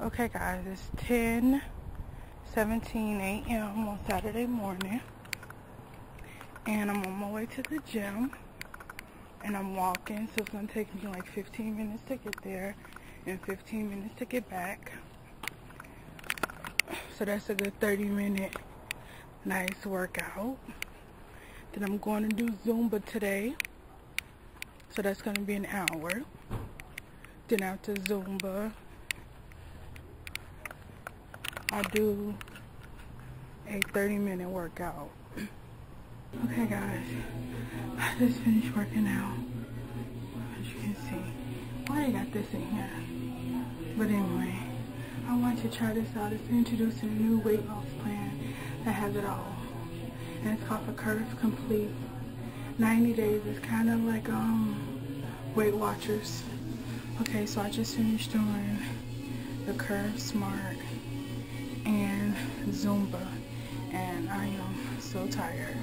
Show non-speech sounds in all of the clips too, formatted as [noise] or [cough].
Okay guys, it's 10 17 a.m. on Saturday morning and I'm on my way to the gym and I'm walking so it's gonna take me like 15 minutes to get there and 15 minutes to get back so that's a good 30 minute nice workout then I'm going to do Zumba today so that's gonna be an hour then after Zumba I do a 30 minute workout. [clears throat] Okay guys, I just finished working out. As you can see, why they got this in here? But anyway, I want you to try this out. It's introducing a new weight loss plan that has it all. And it's called the Curve Complete. 90 days is kind of like um Weight Watchers. Okay, so I just finished doing the Curve Smart and Zumba and I am so tired.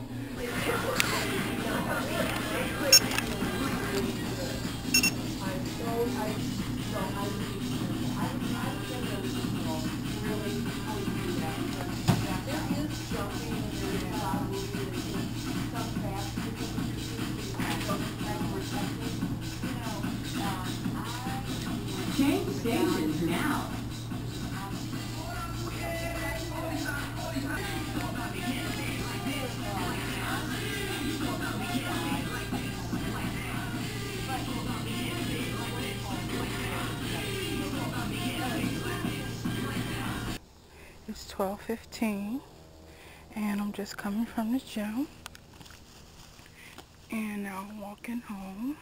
Change stations now. It's 12.15 and I'm just coming from the gym and now I'm walking home.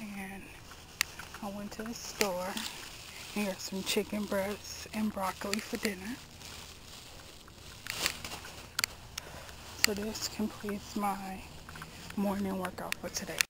And I went to the store and got some chicken breasts and broccoli for dinner. So this completes my morning workout for today.